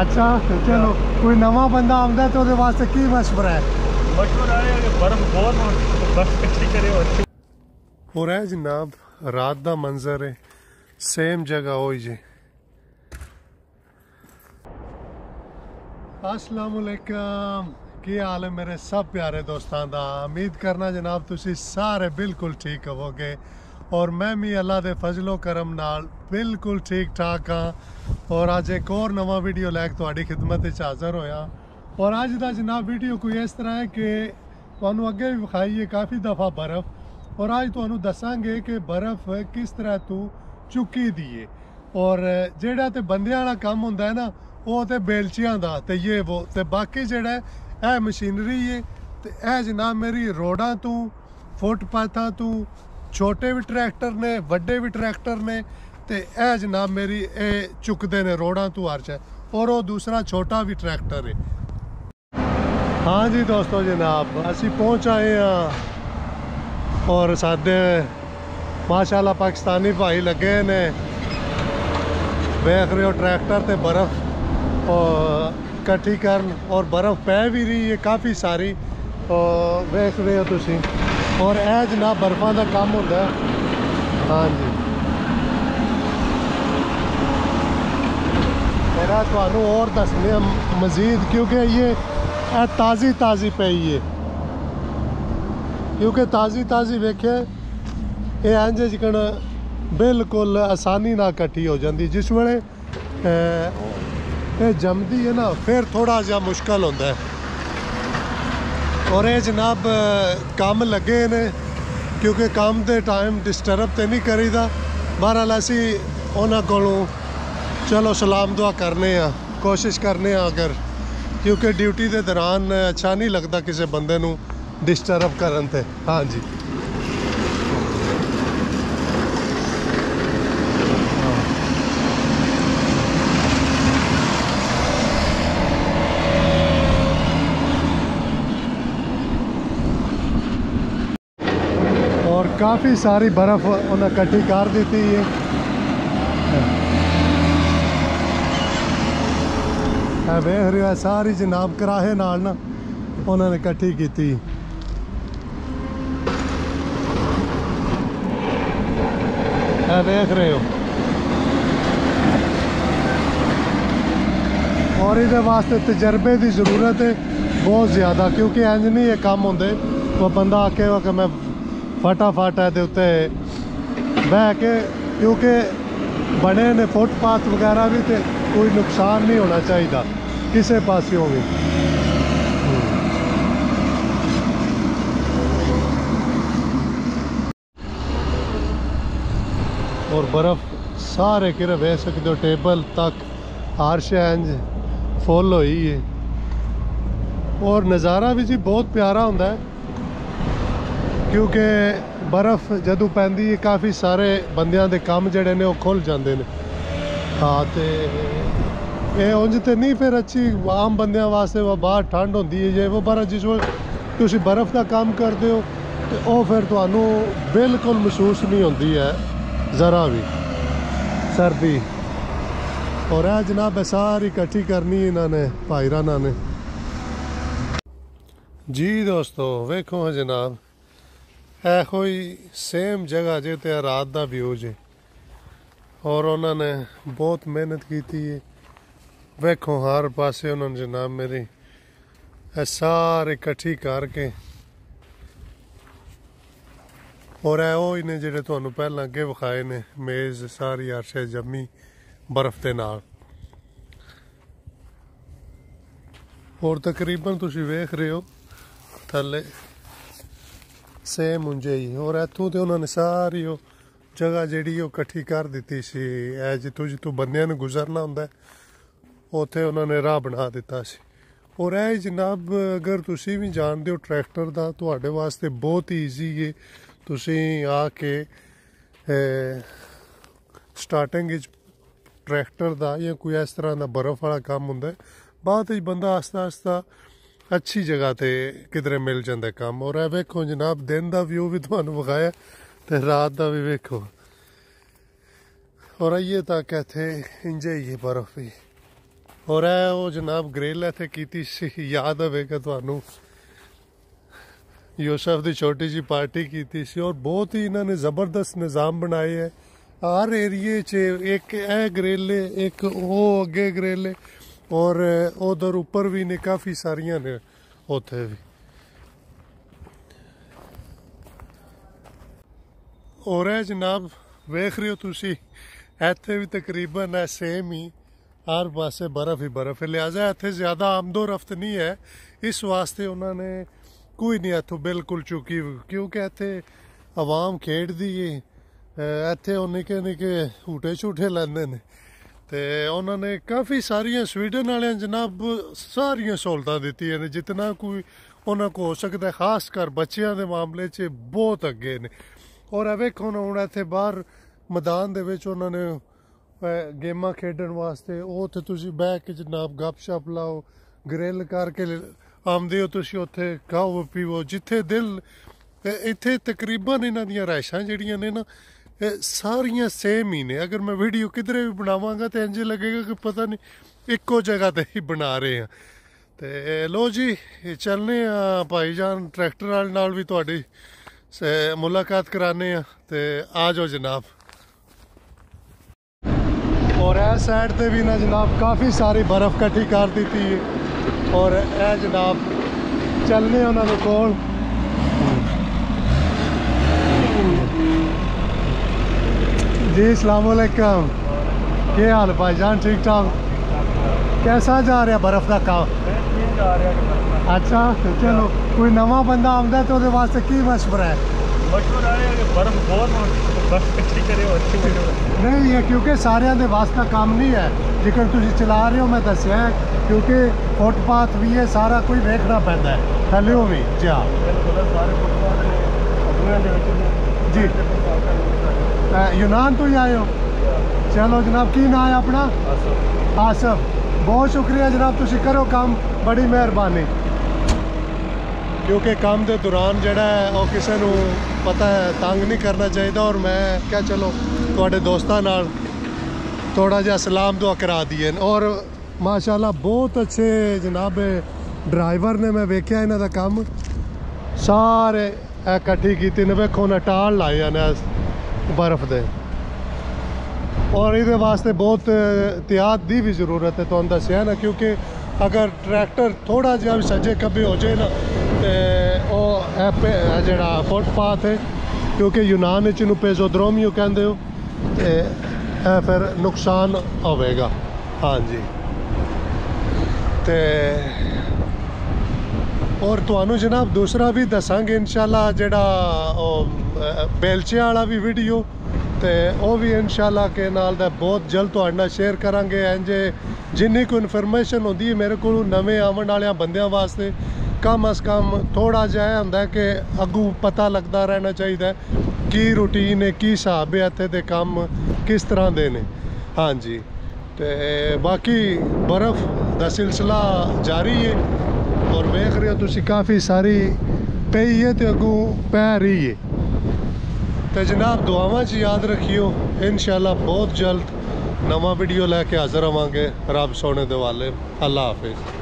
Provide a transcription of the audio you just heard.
ਅੱਛਾ ਚਲੋ ਕੋਈ ਨਵਾਂ ਬੰਦਾ ਆਉਂਦਾ ਤੇ ਉਹਦੇ ਵਾਸਤੇ ਕੀ ਮਸ਼ਵਰਾ ਹੈ? ਮਸ਼ਹੂਰ ਹੈ ਕਿ ਬਰਫ ਬਹੁਤ ਬਸ ਇਕੱਠੀ ਕਰਿਓ ਅੱਛੀ। ਹੋ ਰਿਹਾ ਜਨਾਬ ਰਾਤ ਦਾ ਮੰਜ਼ਰ ਹੈ ਸੇਮ ਜਗ੍ਹਾ ਹੋਈ ਜੀ। ਅਸਲਾਮ ਅਲੈਕਮ ਕੀ ਹਾਲ ਹੈ ਮੇਰੇ ਸਭ ਪਿਆਰੇ ਦੋਸਤਾਂ ਦਾ? ਉਮੀਦ ਕਰਨਾ ਜਨਾਬ ਤੁਸੀਂ ਸਾਰੇ ਬਿਲਕੁਲ ਠੀਕ ਹੋਵੋਗੇ। ਔਰ ਮੈਂ ਵੀ ਅੱਲਾ ਦੇ ਫਜ਼ਲੋ ਕਰਮ ਨਾਲ ਬਿਲਕੁਲ ਠੀਕ ਠਾਕ ਹਾਂ। ਔਰ ਅੱਜ ਇੱਕ ਹੋਰ ਨਵਾਂ ਵੀਡੀਓ ਲੈ ਕੇ ਤੁਹਾਡੀ ਖਿਦਮਤ ਵਿੱਚ ਹਾਜ਼ਰ ਹੋਇਆ। ਔਰ ਅੱਜ ਦਾ ਜਨਾਬ ਵੀਡੀਓ ਕੋਈ ਇਸ ਤਰ੍ਹਾਂ ਹੈ ਕਿ ਤੁਹਾਨੂੰ ਅੱਗੇ ਵੀ ਵਿਖਾਈ ਹੈ ਕਾਫੀ ਦਫਾ ਬਰਫ਼। ਔਰ ਅੱਜ ਤੁਹਾਨੂੰ ਦੱਸਾਂਗੇ ਕਿ ਬਰਫ਼ ਕਿਸ ਤਰ੍ਹਾਂ ਤੋਂ ਚੁੱਕੀ ਦੀ ਏ। ਔਰ ਜਿਹੜਾ ਤੇ ਬੰਦਿਆਂ ਵਾਲਾ ਕੰਮ ਹੁੰਦਾ ਹੈ ਨਾ, ਉਹ ਤੇ ਬੇਲਚੀਆਂ ਦਾ ਤੇ ਇਹ ਉਹ ਤੇ ਬਾਕੀ ਜਿਹੜਾ ਇਹ ਮਸ਼ੀਨਰੀ ਹੈ ਤੇ ਇਹ ਜਨਾਬ ਮੇਰੀ ਰੋਡਾਂ ਤੋਂ, ਫੁੱਟਪਾਥਾਂ ਤੋਂ ਛੋਟੇ ਵੀ ਟਰੈਕਟਰ ਨੇ, ਵੱਡੇ ਵੀ ਟਰੈਕਟਰ ਨੇ ਤੇ ਇਹ ਜਨਾਬ ਮੇਰੀ ਇਹ ਚੁੱਕਦੇ ਨੇ ਰੋਡਾਂ ਤੋਂ ਅਰਚ ਔਰ ਉਹ ਦੂਸਰਾ ਛੋਟਾ ਵੀ ਟਰੈਕਟਰ ਹੈ। ਹਾਂ ਜੀ ਦੋਸਤੋ ਜਨਾਬ, ਅਸੀਂ ਪਹੁੰਚ ਆਏ ਹਾਂ ਔਰ ਸਾਡੇ ਮਾਸ਼ਾਅੱਲਾ ਪਾਕਿਸਤਾਨੀ ਭਾਈ ਲੱਗੇ ਨੇ। ਵੇਖ ਰਹੇ ਹੋ ਟਰੈਕਟਰ ਤੇ ਬਰਫ਼ ਔਰ ਇਕੱਠੀ ਕਰਨ ਔਰ ਬਰਫ਼ ਪੈ ਵੀ ਰਹੀ ਹੈ, ਕਾਫੀ ਸਾਰੀ। ਔਰ ਵੇਖ ਰਹੇ ਹੋ ਤੁਸੀਂ। ਔਰ ਇਹ ਜਨਾਬ ਬਰਫਾਂ ਦਾ ਕੰਮ ਹੁੰਦਾ ਹੈ। ਹਾਂਜੀ। ਮੇਰਾ ਤੁਹਾਨੂੰ ਹੋਰ ਦੱਸਣੇ ਆ ਮਜ਼ੀਦ ਕਿਉਂਕਿ ਇਹ ਇਹ ਤਾਜ਼ੀ ਤਾਜ਼ੀ ਪਈ ਹੈ ਕਿਉਂਕਿ ਤਾਜ਼ੀ ਤਾਜ਼ੀ ਵੇਖਿਆ ਇਹ ਇੰਜ ਜਿਕਣ ਬਿਲਕੁਲ ਆਸਾਨੀ ਨਾਲ ਇਕੱਠੀ ਹੋ ਜਾਂਦੀ। ਜਿਸ ਵੇਲੇ ਅਹ, ਇਹ ਜੰਮਦੀ ਹੈ ਨਾ ਫਿਰ ਥੋੜਾ ਜਿਹਾ ਮੁਸ਼ਕਲ ਹੁੰਦਾ ਹੈ ਔਰ ਇਹ ਜਨਾਬ ਕੰਮ ਲੱਗੇ ਨੇ, ਕਿਉਂਕਿ ਕੰਮ ਦੇ ਟਾਈਮ ਡਿਸਟਰਬ ਤੇ ਨਹੀਂ ਕਰੀਦਾ। ਬਹਰਾਲ ਅਸੀਂ ਉਹਨਾਂ ਕੋਲੋਂ, ਚਲੋ ਸਲਾਮ ਦੁਆ ਕਰਨੇ ਆ, ਕੋਸ਼ਿਸ਼ ਕਰਨੇ ਆ ਅਗਰ, ਕਿਉਂਕਿ ਡਿਊਟੀ ਦੇ ਦੌਰਾਨ ਅੱਛਾ ਨਹੀਂ ਲੱਗਦਾ ਕਿਸੇ ਬੰਦੇ ਨੂੰ ਡਿਸਟਰਬ ਕਰਨ ਤੇ। ਹਾਂਜੀ ਔਰ ਕਾਫੀ ਸਾਰੀ ਬਰਫ਼ ਉਹਨਾਂ ਇਕੱਠੀ ਕਰ ਦਿੱਤੀ ਹੈ ਇਹ ਵੇਖ ਰਹੇ ਹੋ ਸਾਰੀ ਜਨਾਬ ਕਰਾਹੇ ਨਾਲ ਨਾ ਉਹਨਾਂ ਨੇ ਇਕੱਠੀ ਕੀਤੀ। ਇਹ ਵੇਖ ਰਹੇ ਹੋ। ਔਰ ਇਹਦੇ ਵਾਸਤੇ ਤਜਰਬੇ ਦੀ ਜ਼ਰੂਰਤ ਹੈ ਬਹੁਤ ਜ਼ਿਆਦਾ, ਕਿਉਂਕਿ ਇੰਜ ਨਹੀਂ ਇਹ ਕੰਮ ਹੁੰਦੇ। ਉਹ ਬੰਦਾ ਆਖੇਗਾ ਕਿ ਮੈਂ ਫਟਾਫਟ ਇਹਦੇ ਉੱਤੇ ਬਹਿ ਕੇ ਕਿਉਂਕਿ ਬਣੇ ਨੇ ਫੁੱਟਪਾਥ ਵਗੈਰਾ ਵੀ ਤੇ ਕੋਈ ਨੁਕਸਾਨ ਨਹੀਂ ਹੋਣਾ ਚਾਹੀਦਾ ਕਿਸੇ ਪਾਸਿਓਂ ਵੀ ਔਰ ਬਰਫ਼ ਸਾਰੇ ਕਿਰੇ ਵੇਖ ਸਕਦੇ ਹੋ ਟੇਬਲ ਤੱਕ ਆਰਸ਼ ਇੰਜ ਫੁੱਲ ਹੋਈ ਹੈ ਔਰ ਨਜ਼ਾਰਾ ਵੀ ਜੀ ਬਹੁਤ ਪਿਆਰਾ ਹੁੰਦਾ ਹੈ ਕਿਉਂਕਿ ਬਰਫ਼ ਜਦੋਂ ਪੈਂਦੀ ਹੈ, ਕਾਫੀ ਸਾਰੇ ਬੰਦਿਆਂ ਦੇ ਕੰਮ ਜਿਹੜੇ ਨੇ ਉਹ ਖੁੱਲ ਜਾਂਦੇ ਨੇ। ਹਾਂ, ਤੇ ਇਹ ਉਂਝ ਤੇ ਨਹੀਂ, ਫਿਰ ਅੱਛੀ ਆਮ ਬੰਦਿਆਂ ਵਾਸਤੇ ਵਾ ਬਾਹਰ ਠੰਡ ਹੁੰਦੀ ਹੈ ਜੇ ਉਹ ਪਰ ਜਿਸ ਵੇਲੇ ਤੁਸੀਂ ਬਰਫ਼ ਦਾ ਕੰਮ ਕਰਦੇ ਹੋ, ਤੇ ਉਹ ਫਿਰ ਤੁਹਾਨੂੰ ਬਿਲਕੁਲ ਮਹਿਸੂਸ ਨਹੀਂ ਹੁੰਦੀ ਹੈ, ਜ਼ਰਾ ਵੀ। ਸਰਦੀ ਔਰ ਇਹ ਜਨਾਬ ਸਾਰੀ ਇਕੱਠੀ ਕਰਨੀ ਇਹਨਾਂ ਨੇ, ਭਾਈ ਰਾਣਾ ਨੇ। ਜੀ ਦੋਸਤੋ, ਵੇਖੋ ਜਨਾਬ ਇਹ ਕੋਈ ਸੇਮ ਜਗ੍ਹਾ ਜੇ ਤੇ ਰਾਤ ਦਾ ਵਿਊ ਜੇ। ਔਰ ਉਹਨਾਂ ਨੇ ਬਹੁਤ ਮਿਹਨਤ ਕੀਤੀ ਹੈ ਵੇਖੋ, ਹਰ ਪਾਸੇ ਉਹਨਾਂ ਨੇ ਜਨਾਬ ਮੇਰੀ ਇਹ ਸਾਰੇ ਇਕੱਠੀ ਕਰਕੇ। ਔਰ ਇਹ ਉਹ ਹੀ ਨੇ ਜਿਹੜੇ ਤੁਹਾਨੂੰ ਪਹਿਲਾਂ ਅੱਗੇ ਵਿਖਾਏ ਨੇ, ਮੇਜ਼, ਸਾਰੀ ਅਰਸ਼ੇ ਜੰਮੀ ਬਰਫ਼ ਦੇ ਨਾਲ। ਹੋਰ ਤਕਰੀਬਨ ਤੁਸੀਂ ਵੇਖ ਰਹੇ ਹੋ, ਥੱਲੇ ਸੇਮ ਉਂਝੇ ਹੀ ਔਰ ਇੱਥੋਂ ਤੇ ਉਹਨਾਂ ਨੇ ਸਾਰੀ ਉਹ ਜਗ੍ਹਾ ਜਿਹੜੀ ਉਹ ਇਕੱਠੀ ਕਰ ਦਿੱਤੀ ਸੀ। ਐ ਜਿੱਥੋਂ ਜਿੱਥੋਂ ਬੰਦਿਆਂ ਨੂੰ ਗੁਜ਼ਰਨਾ ਹੁੰਦਾ, ਉੱਥੇ ਉਹਨਾਂ ਨੇ ਰਾਹ ਬਣਾ ਦਿੱਤਾ ਸੀ। ਔਰ ਇਹ ਜਨਾਬ ਅਗਰ ਤੁਸੀਂ ਵੀ ਜਾਣਦੇ ਹੋ ਟਰੈਕਟਰ ਦਾ, ਤੁਹਾਡੇ ਵਾਸਤੇ ਬਹੁਤ ਈਜ਼ੀ ਹੈ ਤੁਸੀਂ ਆ ਕੇ ਸਟਾਰਟਿੰਗ ਵਿੱਚ ਟਰੈਕਟਰ ਦਾ ਜਾਂ ਕੋਈ ਇਸ ਤਰ੍ਹਾਂ ਦਾ ਬਰਫ਼ ਵਾਲਾ ਕੰਮ ਹੁੰਦਾ, ਬਾਅਦ ਵਿੱਚ ਬੰਦਾ ਆਸਤਾ ਆਸਤਾ ਅੱਛੀ ਜਗ੍ਹਾ ਤੇ ਕਿਧਰੇ ਮਿਲ ਜਾਂਦਾ ਕੰਮ। ਔਰ ਇਹ ਵੇਖੋ ਜਨਾਬ, ਦਿਨ ਦਾ ਵਿਊ ਵੀ ਤੁਹਾਨੂੰ ਵਿਖਾਇਆ ਤੇ ਰਾਤ ਦਾ ਵੀ ਵੇਖੋ। ਔਰ ਇਹ ਤੱਕ ਇੱਥੇ ਇੰਜੇ ਹੀ ਬਰਫ਼ ਵੀ। ਔਰ ਇਹ ਉਹ ਜਨਾਬ ਗ੍ਰਿਲ ਇੱਥੇ ਕੀਤੀ ਸੀ, ਯਾਦ ਆਵੇਗਾ ਤੁਹਾਨੂੰ। ਯੂਸਫ ਦੀ ਛੋਟੀ ਜੀ ਪਾਰਟੀ ਕੀਤੀ ਸੀ ਔਰ ਬਹੁਤ ਹੀ ਇਹਨਾਂ ਨੇ ਜ਼ਬਰਦਸਤ ਨਿਜ਼ਾਮ ਬਣਾਏ ਹੈ। ਹਰ ਏਰੀਏ 'ਚ ਇੱਕ ਇਹ ਗ੍ਰਿਲ ਇੱਕ ਉਹ ਅੱਗੇ ਗ੍ਰਿਲ ਹੈ ਔਰ ਉਧਰ ਉੱਪਰ ਵੀ ਨੇ ਕਾਫੀ ਸਾਰੀਆਂ ਨੇ ਉੱਥੇ ਵੀ। ਔਰ ਇਹ ਜਨਾਬ ਵੇਖ ਰਹੇ ਹੋ ਤੁਸੀਂ, ਇੱਥੇ ਵੀ ਤਕਰੀਬਨ ਹੈ ਸੇਮ ਹੀ, ਹਰ ਪਾਸੇ ਬਰਫ਼ ਹੀ ਬਰਫ਼ ਹੈ। ਲਿਹਾਜ਼ਾ ਇੱਥੇ ਜ਼ਿਆਦਾ ਆਮਦੋ ਰਫਤ ਨਹੀਂ ਹੈ। ਇਸ ਵਾਸਤੇ ਉਹਨਾਂ ਨੇ ਕੋਈ ਨਹੀਂ ਇੱਥੋਂ ਬਿਲਕੁਲ ਚੁੱਕੀ, ਕਿਉਂਕਿ ਇੱਥੇ ਆਵਾਮ ਖੇਡਦੀ ਏ। ਇੱਥੇ ਉਹ ਨਿੱਕੇ ਨਿੱਕੇ ਹੂਟੇ ਝੂਠੇ ਲੈਂਦੇ ਨੇ। ਤੇ ਉਹਨਾਂ ਨੇ ਕਾਫੀ ਸਾਰੀਆਂ ਸਵੀਡਨ ਵਾਲਿਆਂ ਜਨਾਬ ਸਾਰੀਆਂ ਸਹੂਲਤਾਂ ਦਿੱਤੀਆਂ ਨੇ ਜਿੰਨਾ ਕੋਈ ਉਹਨਾਂ ਕੋ ਹੋ ਸਕਦਾ ਖਾਸ ਕਰ ਬੱਚਿਆਂ ਦੇ ਮਾਮਲੇ 'ਚ ਬਹੁਤ ਅੱਗੇ ਨੇ। ਔਰ ਇਹ ਵੇਖੋ ਨਾ, ਹੁਣ ਇੱਥੇ ਬਾਹਰ ਮੈਦਾਨ ਦੇ ਵਿੱਚ ਉਹਨਾਂ ਨੇ ਗੇਮਾਂ ਖੇਡਣ ਵਾਸਤੇ ਉਹ ਉੱਥੇ ਤੁਸੀਂ ਬਹਿ ਕੇ ਜਨਾਬ ਗੱਪਸ਼ਪ ਲਾਓ ਗ੍ਰਿਲ ਕਰਕੇ ਆਉਂਦੇ ਹੋ ਤੁਸੀਂ ਉੱਥੇ, ਖਾਓ, ਪੀਵੋ, ਜਿੱਥੇ ਦਿਲ ਇੱਥੇ ਤਕਰੀਬਨ ਇਹਨਾਂ ਦੀਆਂ ਰਾਇਸ਼ਾਂ ਜਿਹੜੀਆਂ ਨੇ ਨਾ ਸਾਰੀਆਂ ਸੇਮ ਹੀ ਨੇ। ਅਗਰ ਮੈਂ ਵੀਡੀਓ ਕਿਧਰੇ ਵੀ ਬਣਾਵਾਂਗਾ ਤੇ ਇੰਜ ਲੱਗੇਗਾ ਕਿ ਪਤਾ ਨਹੀਂ ਇੱਕੋ ਜਗ੍ਹਾ ਤੇ ਹੀ ਬਣਾ ਰਹੇ ਆ ਤੇ ਲੋ ਜੀ, ਇਹ ਚੱਲਨੇ ਆ ਭਾਈਜਾਨ ਟਰੈਕਟਰ ਵਾਲੇ ਨਾਲ ਵੀ ਤੁਹਾਡੀ ਸ- ਮੁਲਾਕਾਤ ਕਰਾਣੇ ਆ ਤੇ ਆ ਜਾਓ ਜਨਾਬ। ਔਰ ਇਹ ਸਾਈਡ ਤੇ ਵੀ ਨਾ ਜਨਾਬ, ਕਾਫੀ ਸਾਰੀ ਬਰਫ਼ ਇਕੱਠੀ ਕਰ ਦਿੱਤੀ ਹੈ ਔਰ ਇਹ ਜਨਾਬ ਚੱਲਨੇ ਉਹਨਾਂ ਦੇ ਕੋਲ। जी सलामकम के हाल भाई जान ठीक ठाक? कैसा जा रहा बर्फ़ का काम? अच्छा तो चलो कोई नवा बंद आता तो वास्ते की मशवरा है? नहीं ये क्योंकि सारे वास्ता काम नहीं है। जेकर तुम चला रहे हो मैं दसिया क्योंकि फुटपाथ भी है सारा कोई वेखना पैदा है। थलो भी जी हाँ। जी। ਮੈਂ ਦੱਸਿਆ ਹੈ, ਕਿਉਂਕਿ ਫੁੱਟਪਾਥ ਵੀ ਹੈ ਸਾਰਾ ਕੁਝ ਵੇਖਣਾ ਪੈਂਦਾ ਹੈ ਥੱਲਿਓ ਵੀ ਜੀ ਹਾਂ ਬਿਲਕੁਲ ਸਾਰੇ ਫੁੱਟਬਾਲ ਦੇ ਅਗੂਆਂ ਦੇ ਵਿੱਚ ਜੀ ਅ, ਯੂਨਾਨ ਤੋਂ ਹੀ ਆਏ ਹੋ ਚਲੋ ਜਨਾਬ ਕੀ ਨਾਂ ਹੈ ਆਪਣਾ ਆਸਫ ਬਹੁਤ ਸ਼ੁਕਰੀਆ ਜਨਾਬ ਤੁਸੀਂ ਕਰੋ ਕੰਮ ਬੜੀ ਮਿਹਰਬਾਨੀ ਕਿਉਂਕਿ ਕੰਮ ਦੇ ਦੌਰਾਨ ਜਿਹੜਾ ਹੈ ਉਹ ਕਿਸੇ ਨੂੰ ਪਤਾ ਹੈ ਤੰਗ ਨਹੀਂ ਕਰਨਾ ਚਾਹੀਦਾ ਔਰ ਮੈਂ ਕਿਹਾ ਚਲੋ ਤੁਹਾਡੇ ਦੋਸਤਾਂ ਨਾਲ ਥੋੜਾ ਜਿਹਾ ਸਲਾਮ ਦੁਆ ਕਰਾ ਦਈਏ ਔਰ ਮਾਸ਼ਾਅੱਲਾ ਬਹੁਤ ਅੱਛੇ ਜਨਾਬ ਡਰਾਈਵਰ ਨੇ ਮੈਂ ਵੇਖਿਆ ਇਹਨਾਂ ਦਾ ਕੰਮ ਸਾਰੇ ਇਹ ਇਕੱਠੀ ਕੀਤੀ ਨੇ ਵੇਖੋ ਨਾ ਟਾਲ ਲਾਏ ਨੇ ਇਸ ਬਰਫ਼ ਦੇ। ਔਰ ਇਹਦੇ ਵਾਸਤੇ ਬਹੁਤ ਇhtiyat ਦੀ ਵੀ ਜ਼ਰੂਰਤ ਹੈ, ਤੁਹਾਨੂੰ ਦੱਸਿਆ ਨਾ, ਕਿਉਂਕਿ ਅਗਰ ਟਰੈਕਟਰ ਥੋੜਾ ਜਿਹਾ ਵੀ ਸੱਜੇ ਖੱਬੇ ਹੋ ਜਾਏ ਨਾ, ਤੇ ਉਹ ਇਹ ਪੇ- ਇਹ ਜਿਹੜਾ ਫੁੱਟਪਾਥ ਹੈ, ਕਿਉਂਕਿ ਯੂਨਾਨ ਵਿੱਚ ਇਹਨੂੰ ਪੇਜ਼ੋਦਰੋਮੀਓ ਕਹਿੰਦੇ ਹੋ, ਤੇ ਇਹ ਫਿਰ ਨੁਕਸਾਨ ਹੋਵੇਗਾ। ਹਾਂਜੀ। ਤੇ ਔਰ ਤੁਹਾਨੂੰ ਜਨਾਬ ਦੂਸਰਾ ਵੀ ਦੱਸਾਂਗੇ ਇਨਸ਼ਾਅੱਲਾ ਜਿਹੜਾ ਉਹ ਅਹ, ਵਾਲਾ ਵੀ ਵੀਡੀਓ ਤੇ ਉਹ ਵੀ ਇਨਸ਼ਾਅੱਲਾ ਕੇ ਨਾਲ ਦਾ ਬਹੁਤ ਜਲਦ ਤੁਹਾਡੇ ਨਾਲ ਸ਼ੇਅਰ ਕਰਾਂਗੇ। ਇੰਜ ਜਿੰਨੀ ਕੋਈ ਇਨਫੋਰਮੇਸ਼ਨ ਹੁੰਦੀ ਹੈ ਮੇਰੇ ਕੋਲ ਨਵੇਂ ਆਉਣ ਵਾਲਿਆਂ ਬੰਦਿਆਂ ਵਾਸਤੇ ਕਮ ਅਸ ਕਮ ਥੋੜਾ ਜਿਹਾ ਇਹ ਹੁੰਦਾ ਕਿ ਅੱਗੂ ਪਤਾ ਲੱਗਦਾ ਰਹਿਣਾ ਚਾਹੀਦਾ ਕੀ ਰੂਟੀਨ ਹੈ ਕੀ ਹਿਸਾਬ ਹੈ ਇੱਥੇ ਦੇ ਕੰਮ ਕਿਸ ਤਰ੍ਹਾਂ ਦੇ ਨੇ। ਹਾਂਜੀ। ਤੇ ਬਾਕੀ ਬਰਫ਼ ਦਾ ਸਿਲਸਿਲਾ ਜਾਰੀ ਹੈ। ਔਰ ਵੇਖ ਰਹੇ ਹੋ ਤੁਸੀਂ ਕਾਫੀ ਸਾਰੀ ਪਈ ਹੈ ਤੇ ਅੱਗੋਂ ਪੈ ਰਹੀ ਹੈ ਤੇ ਜਨਾਬ ਦੁਆਵਾਂ 'ਚ ਯਾਦ ਰੱਖਿਓ ਇਨਸ਼ਾਅੱਲਾ ਬਹੁਤ ਜਲਦ ਨਵਾਂ ਵੀਡੀਓ ਲੈ ਕੇ ਹਾਜ਼ਰ ਆਵਾਂਗੇ ਰੱਬ ਸੋਹਣੇ ਦੇ ਵਾਲੇ ਅੱਲਾ ਹਾਫਿਜ਼